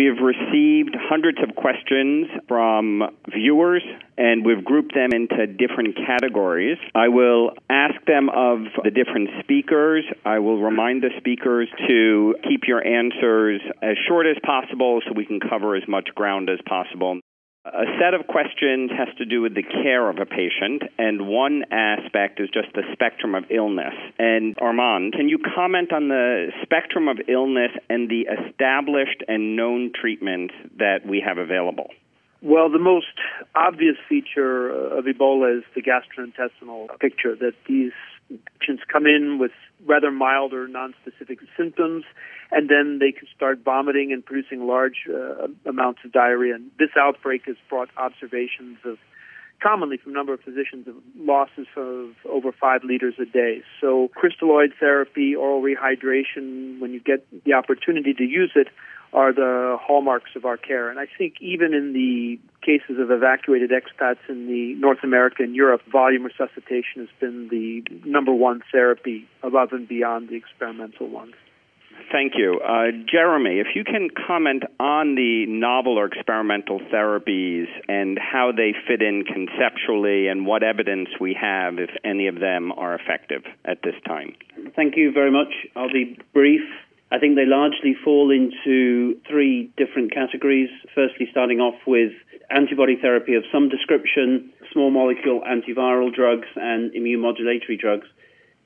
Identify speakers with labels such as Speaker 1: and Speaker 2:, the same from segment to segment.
Speaker 1: We have received hundreds of questions from viewers, and we've grouped them into different categories. I will ask them of the different speakers. I will remind the speakers to keep your answers as short as possible so we can cover as much ground as possible. A set of questions has to do with the care of a patient, and one aspect is just the spectrum of illness. And Armand, can you comment on the spectrum of illness and the established and known treatments that we have available?
Speaker 2: Well, the most obvious feature of Ebola is the gastrointestinal picture that these patients come in with rather mild or nonspecific symptoms, and then they can start vomiting and producing large uh, amounts of diarrhea. And this outbreak has brought observations of commonly from a number of physicians of losses of over five liters a day. So crystalloid therapy, oral rehydration, when you get the opportunity to use it, are the hallmarks of our care. And I think even in the cases of evacuated expats in the North America and Europe, volume resuscitation has been the number one therapy above and beyond the experimental ones.
Speaker 1: Thank you. Uh, Jeremy, if you can comment on the novel or experimental therapies and how they fit in conceptually and what evidence we have, if any of them are effective at this time.
Speaker 3: Thank you very much. I'll be brief. I think they largely fall into three different categories. Firstly, starting off with antibody therapy of some description, small molecule antiviral drugs, and immune modulatory drugs.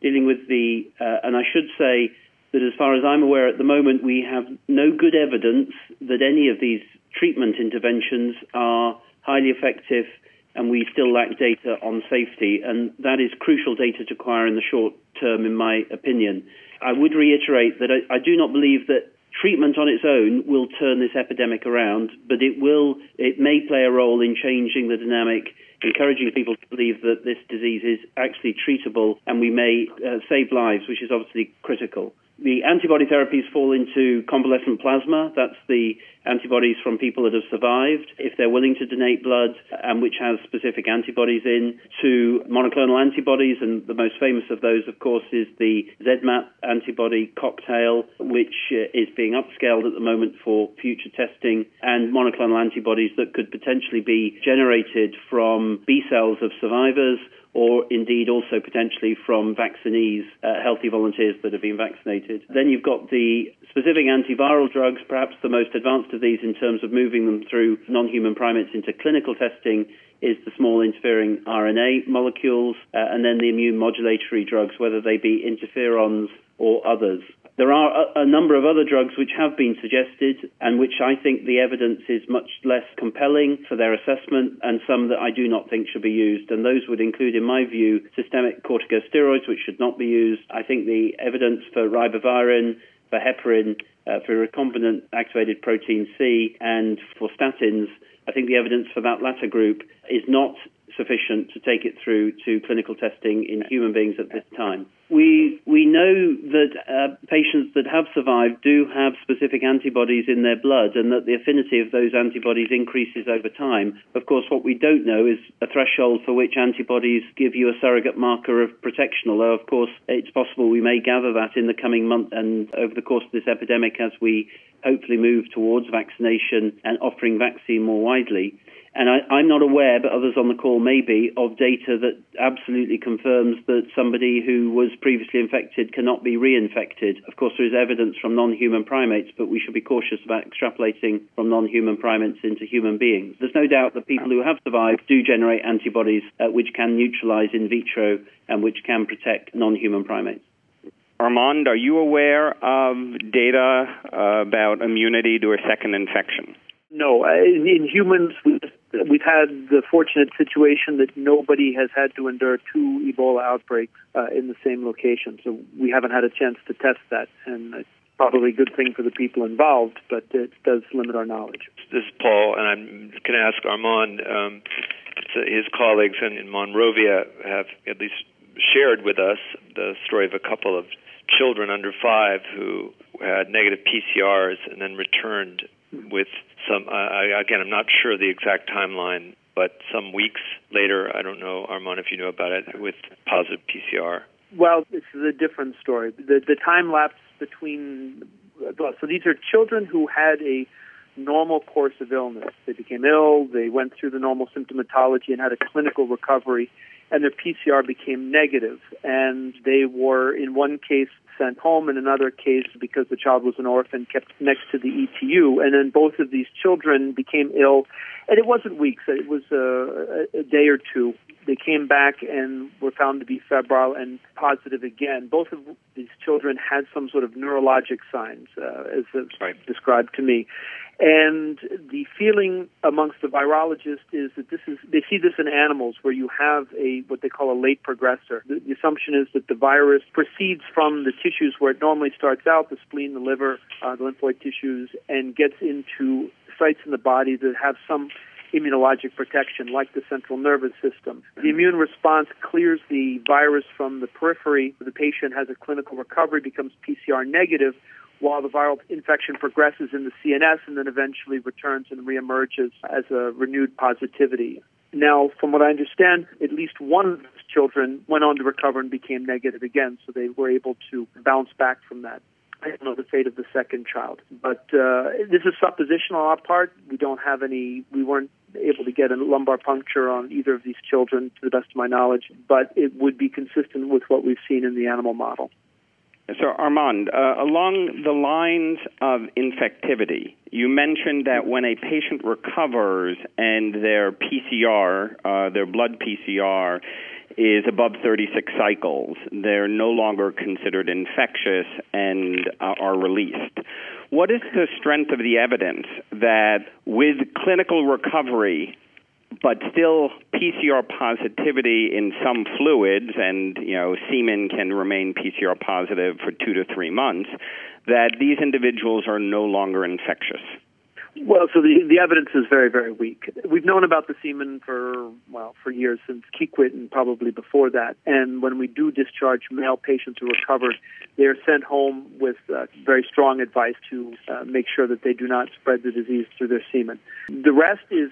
Speaker 3: Dealing with the, uh, and I should say that as far as I'm aware at the moment, we have no good evidence that any of these treatment interventions are highly effective and we still lack data on safety, and that is crucial data to acquire in the short term, in my opinion. I would reiterate that I, I do not believe that treatment on its own will turn this epidemic around, but it will, it may play a role in changing the dynamic, encouraging people to believe that this disease is actually treatable and we may uh, save lives, which is obviously critical. The antibody therapies fall into convalescent plasma. That's the antibodies from people that have survived, if they're willing to donate blood, and which has specific antibodies in, to monoclonal antibodies. And the most famous of those, of course, is the ZMapp antibody cocktail, which uh, is being upscaled at the moment for future testing, and monoclonal antibodies that could potentially be generated from B cells of survivors or indeed also potentially from vaccinees, uh, healthy volunteers that have been vaccinated. Then you've got the specific antiviral drugs, perhaps the most advanced of these in terms of moving them through non human primates into clinical testing. Is the small interfering RNA molecules, uh, and then the immune modulatory drugs, whether they be interferons or others. There are a, a, number of other drugs which have been suggested and which I think the evidence is much less compelling for their assessment and some that I do not think should be used. And those would include, in my view, systemic corticosteroids, which should not be used. I think the evidence for ribavirin, for heparin, uh, for recombinant activated protein C, and for statins, I think the evidence for that latter group is not sufficient to take it through to clinical testing in human beings at this time. We we know that uh, patients that have survived do have specific antibodies in their blood, and that the affinity of those antibodies increases over time. Of course, what we don't know is a threshold for which antibodies give you a surrogate marker of protection. Although, of course, it's possible we may gather that in the coming month and over the course of this epidemic as we hopefully move towards vaccination and offering vaccine more widely. And I, am not aware, but others on the call may be, of data that absolutely confirms that somebody who was previously infected cannot be reinfected. Of course, there is evidence from non human primates, but we should be cautious about extrapolating from non human primates into human beings. There's no doubt that people who have survived do generate antibodies uh, which can neutralize in vitro and which can protect non human primates.
Speaker 1: Armand, are you aware of data uh, about immunity to a second infection?
Speaker 2: No, in, in humans, we we've had the fortunate situation that nobody has had to endure two Ebola outbreaks uh, in the same location. So we haven't had a chance to test that, and it's probably a good thing for the people involved, but it does limit our knowledge.
Speaker 4: This is Paul, and I'm going to ask Armand. Um, his colleagues in, in Monrovia have at least shared with us the story of a couple of children under five who had negative PCRs and then returned with some. Uh, again, I'm not sure the exact timeline, but some weeks later, I don't know, Armand, if you know about it, with positive PCR.
Speaker 2: Well, this is a different story. The the time lapse between so these are children who had a normal course of illness. They became ill, they went through the normal symptomatology and had a clinical recovery, and their PCR became. And they were, in one case, sent home, in another case, because the child was an orphan, kept next to the ETU. And then both of these children became ill, and it wasn't weeks, it was uh, a, a day or two. They came back and were found to be febrile and positive again. Both of these children had some sort of neurologic signs, uh, as right. described to me. And the feeling amongst the virologists is that this is they see this in animals where you have a what they call a late progressor. The, the assumption is that the virus proceeds from the tissues where it normally starts out, the spleen, the liver, uh, the lymphoid tissues, and gets into sites in the body that have some immunologic protection, like the central nervous system. The immune response clears the virus from the periphery. The patient has a clinical recovery, becomes PCR negative, while the viral infection progresses in the CNS and then eventually returns and reemerges as a renewed positivity. Now, from what I understand, at least one of those children went on to recover and became negative again, so they were able to bounce back from that. I don't know the fate of the second child, but uh, this is supposition on our part. We don't have any. We weren't able to get a lumbar puncture on either of these children, to the best of my knowledge, but it would be consistent with what we've seen in the animal model.
Speaker 1: So, Armand, uh, along the lines of infectivity, you mentioned that when a patient recovers and their PCR, uh, their blood PCR, is above 36 cycles, they're no longer considered infectious and uh, are released. What is the strength of the evidence that with clinical recovery, but still PCR positivity in some fluids, and you know semen can remain PCR positive for two to three months, that these individuals are no longer infectious.
Speaker 2: Well, so the the evidence is very very weak. We've known about the semen for well for years since Kikwit and probably before that. And when we do discharge male patients who recovered, they are sent home with uh, very strong advice to uh, make sure that they do not spread the disease through their semen. The rest is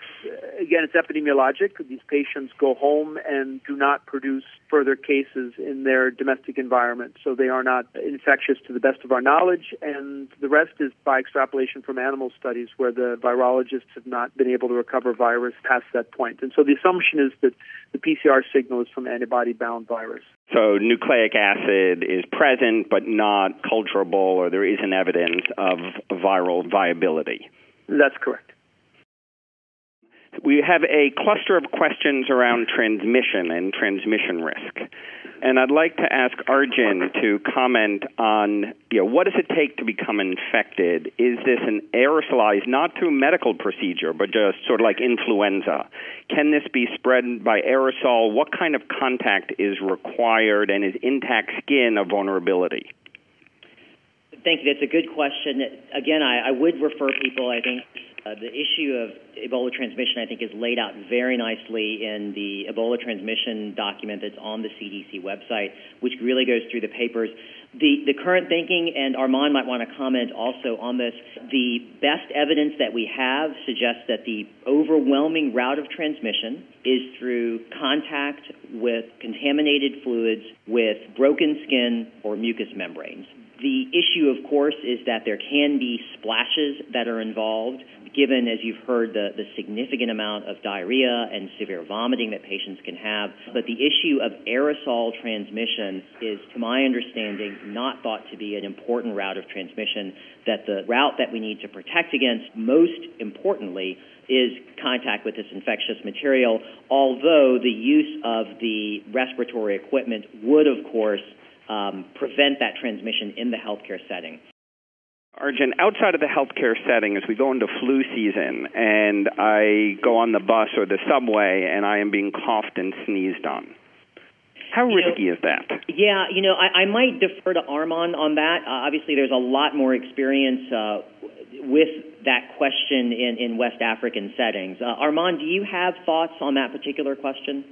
Speaker 2: again it's epidemiologic. These patients go home and do not produce further cases in their domestic environment, so they are not infectious to the best of our knowledge. And the rest is by extrapolation from animal studies where the virologists have not been able to recover virus past that point. And so the assumption is that the PCR signal is from antibody bound virus.
Speaker 1: So nucleic acid is present but not culturable, or there isn't evidence of viral viability.
Speaker 2: That's correct.
Speaker 1: We have a cluster of questions around transmission and transmission risk. And I'd like to ask Arjun to comment on, you know, what does it take to become infected? Is this an aerosolized, not through medical procedure, but just sort of like influenza? Can this be spread by aerosol? What kind of contact is required, and is intact skin a vulnerability?
Speaker 5: Thank you. That's a good question. Again, I, I would refer people, I think, uh, the issue of Ebola transmission, I think, is laid out very nicely in the Ebola transmission document that's on the CDC website, which really goes through the papers. The, the current thinking, and Armand might want to comment also on this, the best evidence that we have suggests that the overwhelming route of transmission is through contact with contaminated fluids with broken skin or mucous membranes. The issue, of course, is that there can be splashes that are involved given, as you've heard, the, the significant amount of diarrhea and severe vomiting that patients can have. But the issue of aerosol transmission is, to my understanding, not thought to be an important route of transmission, that the route that we need to protect against, most importantly, is contact with this infectious material, although the use of the respiratory equipment would, of course, um, prevent that transmission in the healthcare setting.
Speaker 1: Arjun, outside of the healthcare setting, as we go into flu season and I go on the bus or the subway and I am being coughed and sneezed on, how you risky
Speaker 5: know,
Speaker 1: is that?
Speaker 5: Yeah, you know, I, I might defer to Armand on that. Uh, obviously, there's a lot more experience uh, with that question in, in West African settings. Uh, Armand, do you have thoughts on that particular question?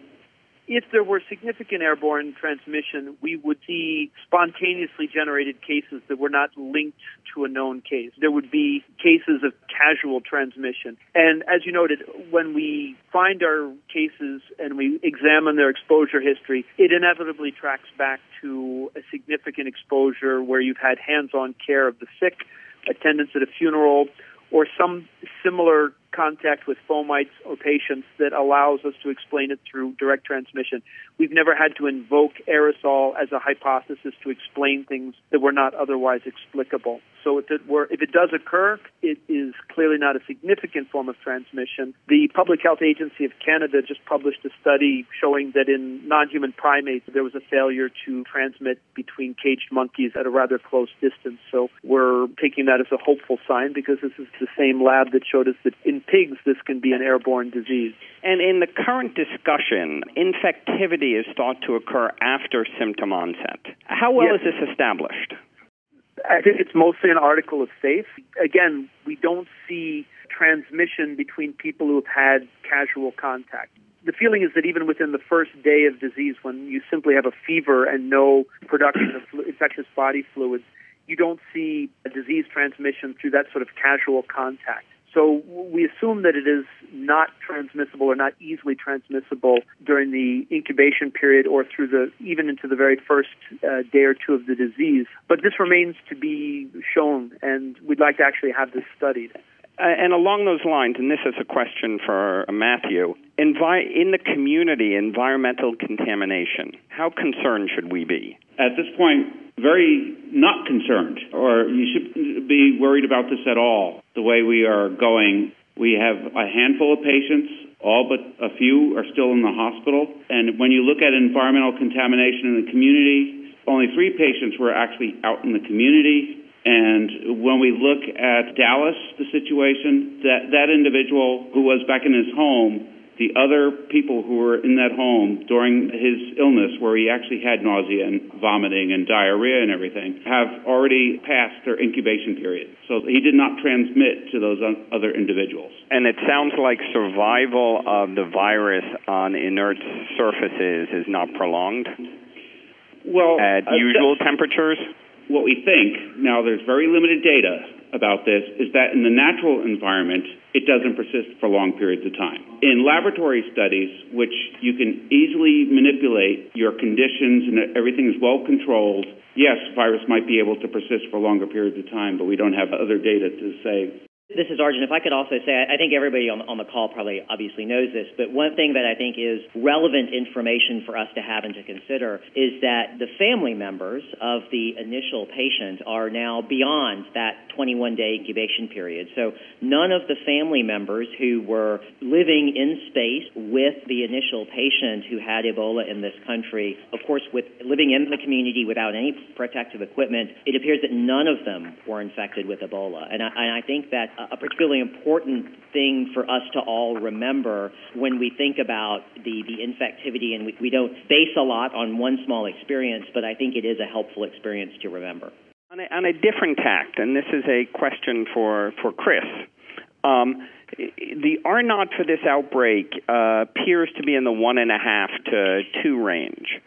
Speaker 2: If there were significant airborne transmission, we would see spontaneously generated cases that were not linked to a known case. There would be cases of casual transmission. And as you noted, when we find our cases and we examine their exposure history, it inevitably tracks back to a significant exposure where you've had hands on care of the sick, attendance at a funeral, or some similar contact with fomites or patients that allows us to explain it through direct transmission. We've never had to invoke aerosol as a hypothesis to explain things that were not otherwise explicable. So if it were, if it does occur, it is clearly not a significant form of transmission. The Public Health Agency of Canada just published a study showing that in non-human primates there was a failure to transmit between caged monkeys at a rather close distance. So we're taking that as a hopeful sign because this is the same lab that showed us that in pigs this can be an airborne disease.
Speaker 1: And in the current discussion, infectivity is thought to occur after symptom onset. How well
Speaker 2: yes.
Speaker 1: is this established?
Speaker 2: I think it's mostly an article of faith. Again, we don't see transmission between people who have had casual contact. The feeling is that even within the first day of disease, when you simply have a fever and no production of infectious body fluids, you don't see a disease transmission through that sort of casual contact. So we assume that it is not transmissible or not easily transmissible during the incubation period or through the even into the very first uh, day or two of the disease. But this remains to be shown, and we'd like to actually have this studied.
Speaker 1: Uh, and along those lines, and this is a question for Matthew, envi- in the community, environmental contamination, how concerned should we be?
Speaker 6: At this point, very not concerned, or you should be worried about this at all. The way we are going, we have a handful of patients. All but a few are still in the hospital. And when you look at environmental contamination in the community, only three patients were actually out in the community and when we look at Dallas, the situation, that, that individual who was back in his home, the other people who were in that home during his illness, where he actually had nausea and vomiting and diarrhea and everything, have already passed their incubation period. So he did not transmit to those other individuals.
Speaker 1: And it sounds like survival of the virus on inert surfaces is not prolonged?
Speaker 6: Well,
Speaker 1: at usual temperatures?
Speaker 6: what we think, now there's very limited data about this, is that in the natural environment, it doesn't persist for long periods of time. In laboratory studies, which you can easily manipulate your conditions and everything is well controlled, yes, virus might be able to persist for longer periods of time, but we don't have other data to say
Speaker 5: this is Arjun. If I could also say, I think everybody on, on the call probably obviously knows this, but one thing that I think is relevant information for us to have and to consider is that the family members of the initial patient are now beyond that 21 day incubation period. So none of the family members who were living in space with the initial patient who had Ebola in this country, of course, with living in the community without any protective equipment, it appears that none of them were infected with Ebola. And I, and I think that a particularly important thing for us to all remember when we think about the, the infectivity, and we, we don't base a lot on one small experience, but I think it is a helpful experience to remember.
Speaker 1: On a, on a different tact, and this is a question for, for Chris. Um, the R naught for this outbreak uh, appears to be in the one and a half to two range,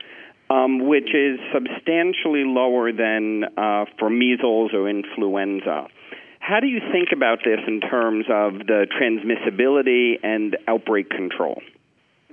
Speaker 1: um, which is substantially lower than uh, for measles or influenza. How do you think about this in terms of the transmissibility and outbreak control?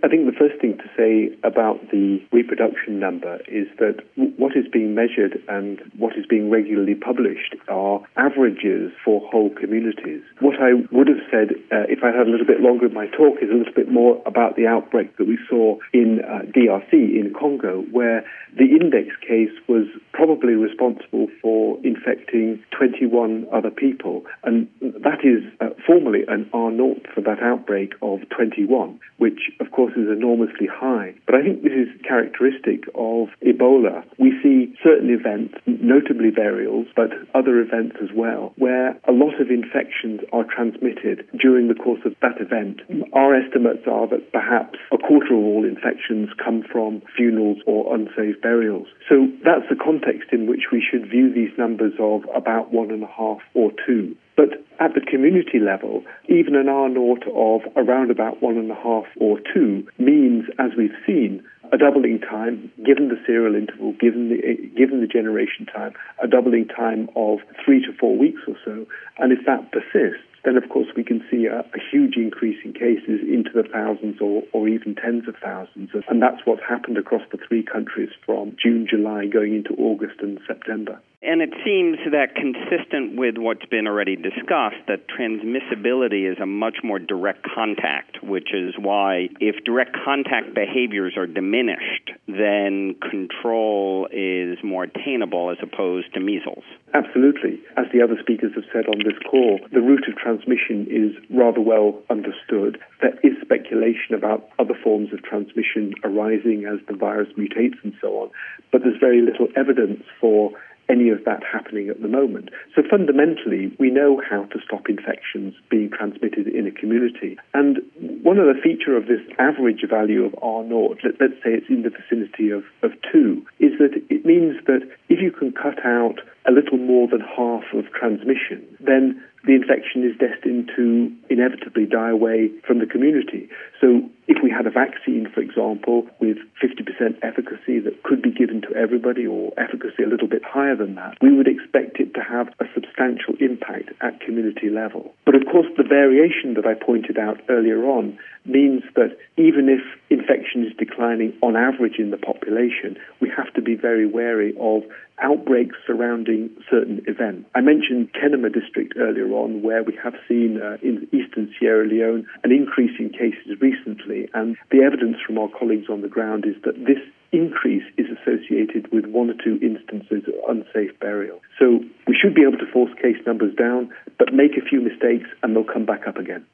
Speaker 7: I think the first thing to say about the reproduction number is that what is being measured and what is being regularly published are averages for whole communities. What I would have said uh, if I had a little bit longer in my talk is a little bit more about the outbreak that we saw in uh, DRC, in Congo, where the index case was probably responsible for infecting 21 other people. And that is uh, formally an R naught for that outbreak of 21, which, of course, is enormously high. But I think this is characteristic of Ebola. We see certain events, notably variants, but other events as well, where a lot of infections are transmitted during the course of that event. Our estimates are that perhaps a quarter of all infections come from funerals or unsafe burials. So that's the context in which we should view these numbers of about one and a half or two. But at the community level, even an R naught of around about one and a half or two means, as we've seen, a doubling time, given the serial interval, given the, given the generation time, a doubling time of three to four weeks or so. And if that persists, then of course we can see a, a huge increase in cases into the thousands or, or even tens of thousands. And that's what's happened across the three countries from June, July, going into August and September.
Speaker 1: And it seems that consistent with what's been already discussed, that transmissibility is a much more direct contact, which is why if direct contact behaviors are diminished, then control is more attainable as opposed to measles.
Speaker 7: Absolutely. As the other speakers have said on this call, the route of transmission is rather well understood. There is speculation about other forms of transmission arising as the virus mutates and so on, but there's very little evidence for any of that happening at the moment. So fundamentally, we know how to stop infections being transmitted in a community. And one other feature of this average value of R naught, let, us say it's in the vicinity of, of two, is that it means that if you can cut out a little more than half of transmission, then the infection is destined to inevitably die away from the community. So, if we had a vaccine, for example, with 50% efficacy that could be given to everybody or efficacy a little bit higher than that, we would expect it to have a substantial impact at community level. But of course, the variation that I pointed out earlier on means that even if infection is declining on average in the population, we have to be very wary of outbreaks surrounding certain events. I mentioned Kenema district earlier on, where we have seen uh, in eastern Sierra Leone an increase in cases recently, and the evidence from our colleagues on the ground is that this increase is associated with one or two instances of unsafe burial. So we should be able to force case numbers down, but make a few mistakes and they'll come back up again.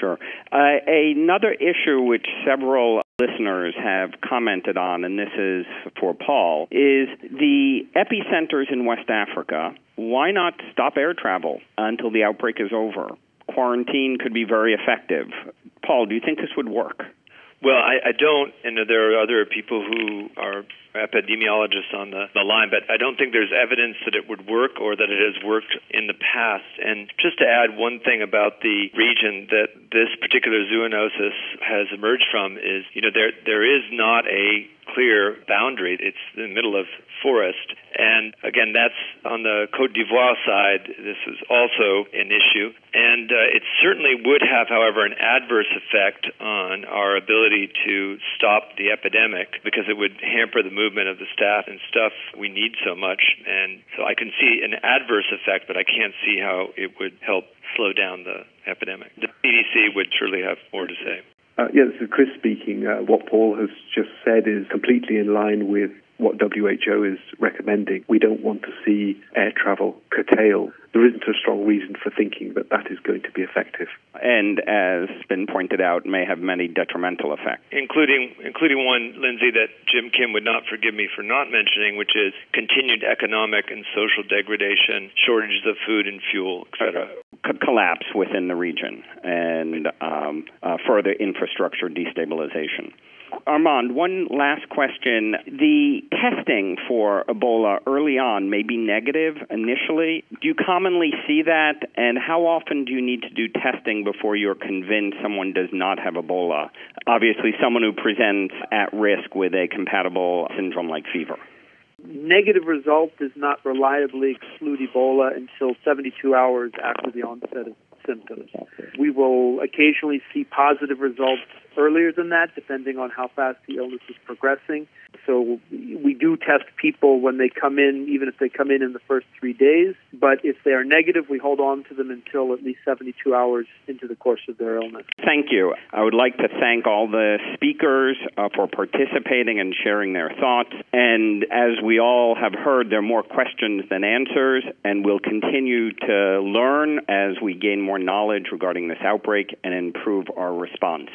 Speaker 1: Sure. Uh, another issue which several listeners have commented on, and this is for Paul, is the epicenters in West Africa. Why not stop air travel until the outbreak is over? Quarantine could be very effective. Paul, do you think this would work?
Speaker 4: Well, I, I don't, and there are other people who are epidemiologists on the, the line, but I don't think there's evidence that it would work or that it has worked in the past. And just to add one thing about the region that this particular zoonosis has emerged from is, you know, there there is not a clear boundary. It's in the middle of forest. And again, that's on the Cote d'Ivoire side. This is also an issue. And uh, it certainly would have, however, an adverse effect on our ability to stop the epidemic because it would hamper the movement of the staff and stuff we need so much. And so I can see an adverse effect, but I can't see how it would help slow down the epidemic. The CDC would surely have more to say.
Speaker 7: Uh, yeah, this is Chris speaking. Uh, what Paul has just said is completely in line with what WHO is recommending. We don't want to see air travel curtailed. There isn't a strong reason for thinking that that is going to be effective.
Speaker 1: And as been pointed out, may have many detrimental effects,
Speaker 4: including including one, Lindsey, that Jim Kim would not forgive me for not mentioning, which is continued economic and social degradation, shortages of food and fuel, etc.
Speaker 1: collapse within the region and um, uh, further infrastructure destabilization. Armand, one last question. The testing for Ebola early on may be negative initially. Do you commonly see that? And how often do you need to do testing before you're convinced someone does not have Ebola? Obviously, someone who presents at risk with a compatible syndrome like fever
Speaker 2: negative result does not reliably exclude Ebola until 72 hours after the onset of symptoms. We will occasionally see positive results earlier than that, depending on how fast the illness is progressing. So we do test people when they come in, even if they come in in the first three days. But if they are negative, we hold on to them until at least 72 hours into the course of their illness.
Speaker 1: Thank you. I would like to thank all the speakers uh, for participating and sharing their thoughts. And as we all have heard, there are more questions than answers, and we'll continue to learn as we gain more knowledge regarding this outbreak and improve our response.